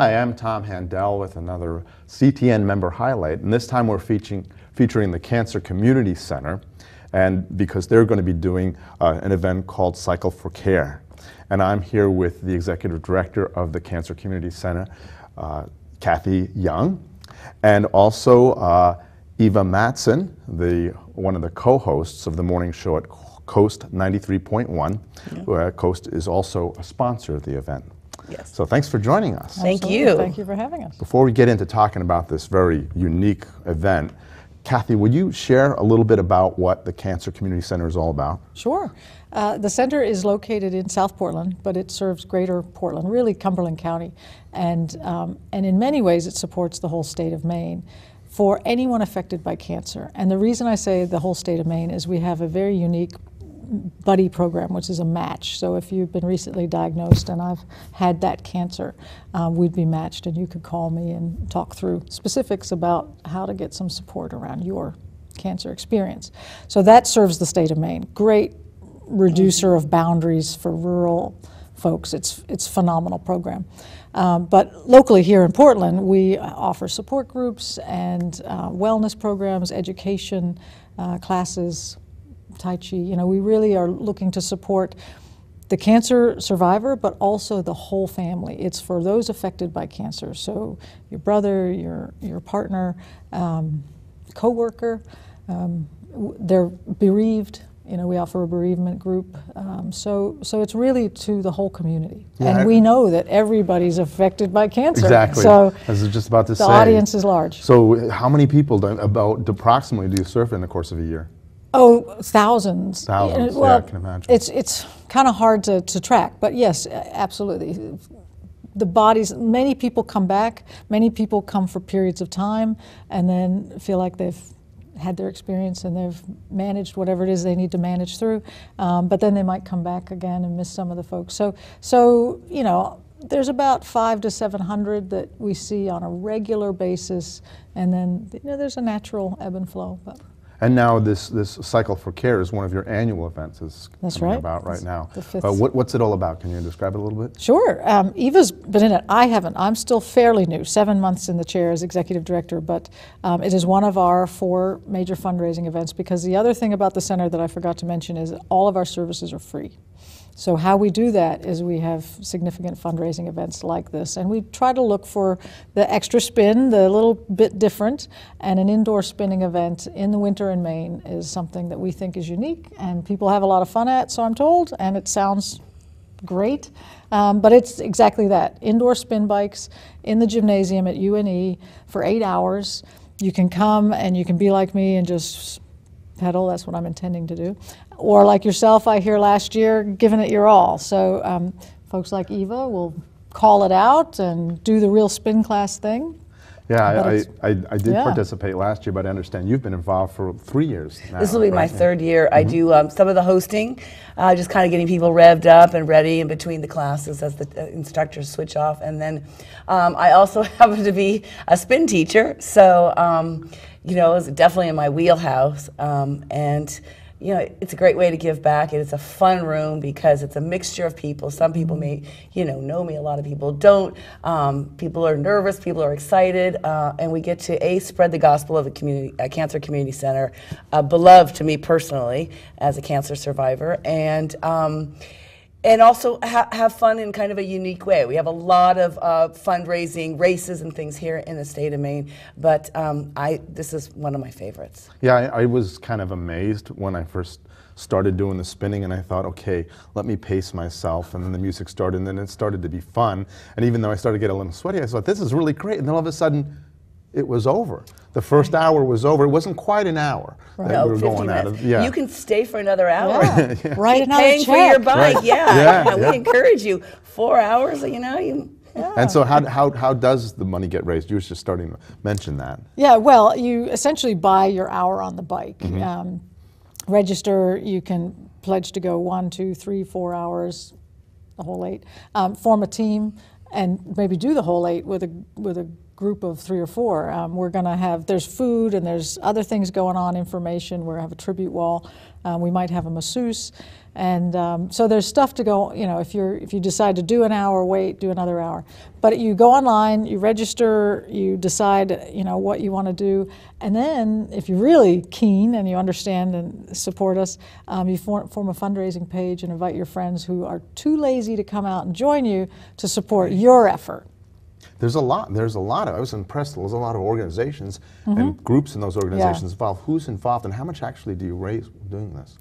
Hi, I'm Tom Handel with another CTN member highlight, and this time we're featuring, featuring the Cancer Community Center, and because they're going to be doing uh, an event called Cycle for Care. And I'm here with the executive director of the Cancer Community Center, uh, Kathy Young, and also uh, Eva Matteson, the, one of the co-hosts of the morning show at Coast 93.1. Yeah. Coast is also a sponsor of the event. Yes. So thanks for joining us. Thank Absolutely. you. Thank you for having us. Before we get into talking about this very unique event, Kathy, would you share a little bit about what the Cancer Community Center is all about? Sure. Uh, the center is located in South Portland, but it serves greater Portland, really Cumberland County. And, um, and in many ways, it supports the whole state of Maine for anyone affected by cancer. And the reason I say the whole state of Maine is we have a very unique buddy program, which is a match. So if you've been recently diagnosed and I've had that cancer, um, we'd be matched and you could call me and talk through specifics about how to get some support around your cancer experience. So that serves the state of Maine. Great reducer of boundaries for rural folks. It's, it's a phenomenal program. Um, but locally here in Portland, we offer support groups and uh, wellness programs, education uh, classes, Tai Chi. You know, we really are looking to support the cancer survivor, but also the whole family. It's for those affected by cancer. So your brother, your your partner, um, coworker, um, they're bereaved. You know, we offer a bereavement group. Um, so, so it's really to the whole community. Yeah, and we know that everybody's affected by cancer. Exactly. So I was just about to the say. audience is large. So, how many people, do, about approximately, do you serve in the course of a year? Oh, thousands. Thousands, well, yeah, I can imagine. It's, it's kind of hard to, to track, but yes, absolutely. The bodies, many people come back, many people come for periods of time and then feel like they've had their experience and they've managed whatever it is they need to manage through, um, but then they might come back again and miss some of the folks. So, so you know, there's about five to 700 that we see on a regular basis, and then you know, there's a natural ebb and flow. But. And now this, this Cycle for Care is one of your annual events is That's coming right. about right now. Uh, what, what's it all about? Can you describe it a little bit? Sure. Um, Eva's been in it. I haven't. I'm still fairly new, seven months in the chair as executive director, but um, it is one of our four major fundraising events because the other thing about the center that I forgot to mention is all of our services are free. So how we do that is we have significant fundraising events like this, and we try to look for the extra spin, the little bit different, and an indoor spinning event in the winter in Maine is something that we think is unique and people have a lot of fun at, so I'm told, and it sounds great. Um, but it's exactly that indoor spin bikes in the gymnasium at UNE for eight hours. You can come and you can be like me and just pedal. That's what I'm intending to do. Or like yourself, I hear last year, giving it your all. So um, folks like Eva will call it out and do the real spin class thing. Yeah, I, I, I did yeah. participate last year, but I understand you've been involved for three years now. This will be my third year. I do um, some of the hosting, uh, just kind of getting people revved up and ready in between the classes as the uh, instructors switch off. And then um, I also happen to be a spin teacher, so um, you know it's definitely in my wheelhouse. Um, and you know it's a great way to give back. It's a fun room because it's a mixture of people. Some people may you know know me. A lot of people don't. Um, people are nervous. People are excited, uh, and we get to a spread the gospel of the community, uh, cancer community center, uh, beloved to me personally as a cancer survivor, and. Um, and also ha- have fun in kind of a unique way. We have a lot of uh, fundraising races and things here in the state of Maine, but um, I this is one of my favorites. Yeah, I, I was kind of amazed when I first started doing the spinning and I thought, okay, let me pace myself. And then the music started and then it started to be fun. And even though I started to get a little sweaty, I thought, this is really great. And then all of a sudden, it was over. The first hour was over. It wasn't quite an hour that No, we were going at minutes. it. Yeah. You can stay for another hour. Yeah. Write Keep another paying for your bike. Right. Yeah, Yeah, yeah, yeah. we encourage you. Four hours, you know, you. Yeah. and so how, how, how does the money get raised? You were just starting to mention that. Yeah, well, you essentially buy your hour on the bike. Um, register, you can pledge to go one, two, three, four hours, the whole eight. Um, form a team and maybe do the whole eight with a with a group of three or four. Um, we're going to have there's food and there's other things going on, information. We're going to have a tribute wall. Um, we might have a masseuse. And um, so there's stuff to go, you know, if you're if you decide to do an hour, wait, do another hour. But you go online, you register, you decide, you know, what you want to do, and then if you're really keen and you understand and support us, um, you form, form a fundraising page and invite your friends who are too lazy to come out and join you to support your effort. There's a lot. There's a lot of. I was impressed. There's a lot of organizations and groups in those organizations involved. Who's involved, and how much actually do you raise doing this?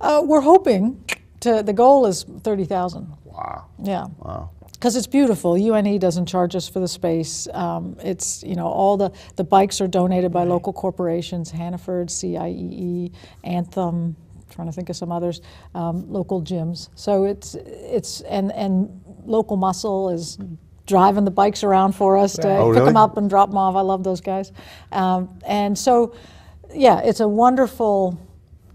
Uh, we're hoping to. The goal is thirty thousand. Wow. Yeah. Wow. Because it's beautiful. UNE doesn't charge us for the space. Um, it's you know all the the bikes are donated by local corporations, Hannaford, CIEE, Anthem. Trying to think of some others, um, local gyms. So it's it's and and local muscle is driving the bikes around for us to Oh, pick them up and drop them off. I love those guys. Um, and so, yeah, it's a wonderful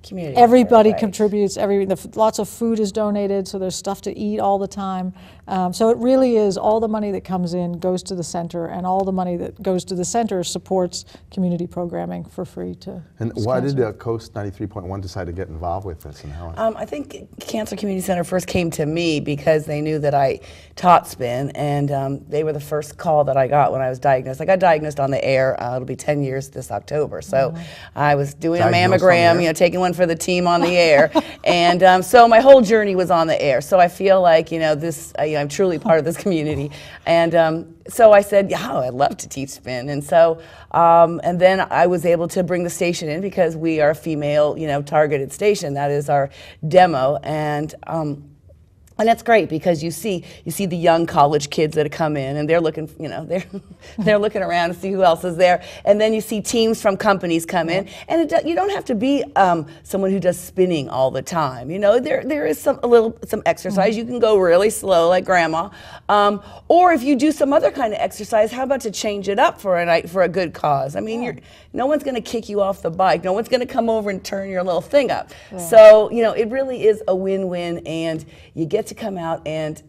Community. Everybody right. contributes. Every the, lots of food is donated, so there's stuff to eat all the time. Um, so it really is all the money that comes in goes to the center, and all the money that goes to the center supports community programming for free to. And why did uh, Coast 93.1 decide to get involved with this, and how? Um, I think Cancer Community Center first came to me because they knew that I taught spin, and um, they were the first call that I got when I was diagnosed. I got diagnosed on the air. Uh, it'll be 10 years this October. So I was doing a Diagnosed on the mammogram, you know, taking one for the team on the air, and um, so my whole journey was on the air. So I feel like you know this. Uh, you know, I'm truly part of this community, and. Um, so I said, yeah, I'd love to teach spin. And so, um, and then I was able to bring the station in because we are a female, you know, targeted station. That is our demo. And, um, and that's great because you see you see the young college kids that come in and they're looking you know they're they're looking around to see who else is there. And then you see teams from companies come in. And it, you don't have to be um, someone who does spinning all the time. You know there there is some a little some exercise. You can go really slow like grandma. Um, or if you do some other kind of exercise how about to change it up for a night for a good cause? I mean you're no one's going to kick you off the bike. No one's going to come over and turn your little thing up. So you know it really is a win-win and you get to come out and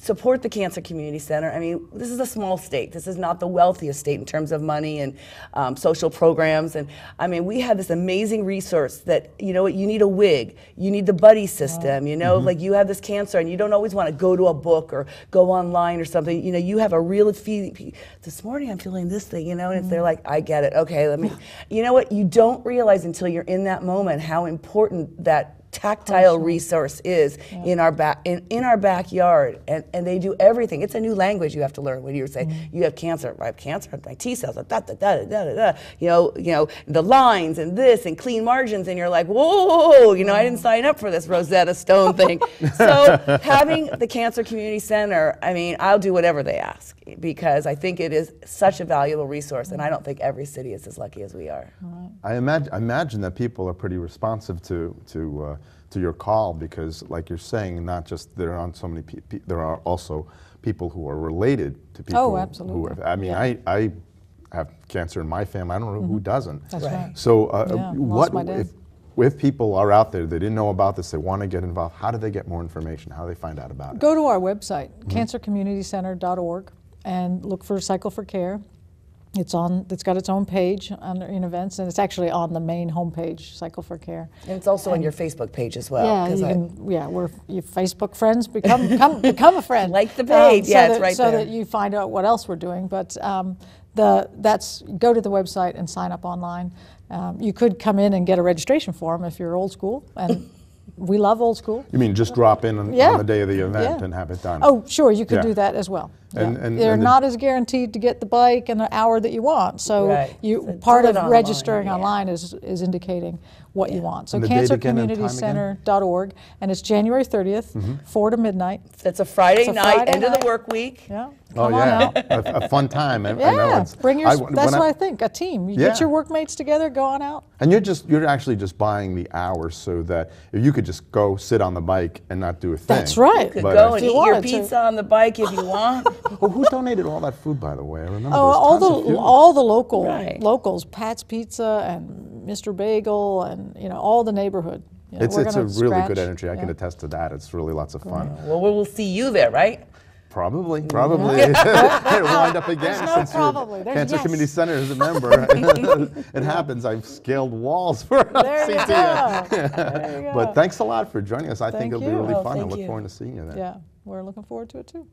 support the Cancer Community Center. I mean, this is a small state. This is not the wealthiest state in terms of money and um, social programs. And I mean, we have this amazing resource that, you know, what, you need a wig, you need the buddy system, you know, like you have this cancer and you don't always want to go to a book or go online or something. You know, you have a real feeling. This morning I'm feeling this thing, you know, and it's, they're like, I get it. Okay, let me. You know what? You don't realize until you're in that moment how important that tactile resource is in our back in, in our backyard and, and they do everything. It's a new language you have to learn when you say you have cancer. I have cancer my T cells da, da, da, da, da, da, da. you know you know the lines and this and clean margins and you're like whoa you know I didn't sign up for this Rosetta Stone thing. So having the cancer community center I mean I'll do whatever they ask because I think it is such a valuable resource and I don't think every city is as lucky as we are. I imagine, I imagine that people are pretty responsive to to uh, to your call because, like you're saying, not just there aren't so many people. There are also people who are related to oh, people. Oh, absolutely. have, I mean, Yeah. I, I have cancer in my family. I don't know who mm-hmm. doesn't. That's right. So, uh, Yeah, uh, what if if people are out there they didn't know about this, they want to get involved? How do they get more information? How do they find out about it? Go to our website, mm-hmm. cancercommunitycenter.org, and look for Cycle for Care. It's on. It's got its own page under in events, and it's actually on the main homepage, Cycle for Care. and it's also on your Facebook page as well yeah, you I- can, yeah, we're you Facebook friends. Become come, become a friend. Like the page, so yeah, it's that, right so there. that you find out what else we're doing. But um, the that's go to the website and sign up online. Um, you could come in and get a registration form if you're old school, and we love old school. You mean just drop in on, Yeah. on the day of the event Yeah. and have it done? Oh, sure, you could Yeah. do that as well. And- Yeah. and- They're and the- not as guaranteed to get the bike in the hour that you want. So Right. you So part of online, registering yeah. online is, is indicating what you want. So And the date again and cancercommunitycenter.org, and it's January 30th, Mm-hmm. 4 to midnight. That's a Friday It's a night, Friday end of the work week. Yeah, Oh come on yeah, out. a, a fun time. I, I know Yeah, it's- bring your. I- s- when that's I- what I think. A team. You Yeah. get your workmates together, go on out. And you're just you're actually just buying the hours so that if you could just go sit on the bike and not do a thing. That's right. You Could But go if- and you eat your wanted to. pizza on the bike if you want. Oh, who donated all that food, by the way? I remember. Oh, all the all the local Right. locals, Pat's Pizza and Mr. Bagel, and you know all the neighborhood. You know, It's it's a gonna really good energy. I can attest to that. It's really lots of fun. well, we'll see you there, right? Probably, mm-hmm. probably. It'll wind up again no since probably. you're There's Cancer yes. Community Center is a member. it happens. I've scaled walls for There you CTN. go. There you But thanks a lot for joining us. I think it'll be really Oh, fun. I look you. forward to seeing you there. Yeah, we're looking forward to it too.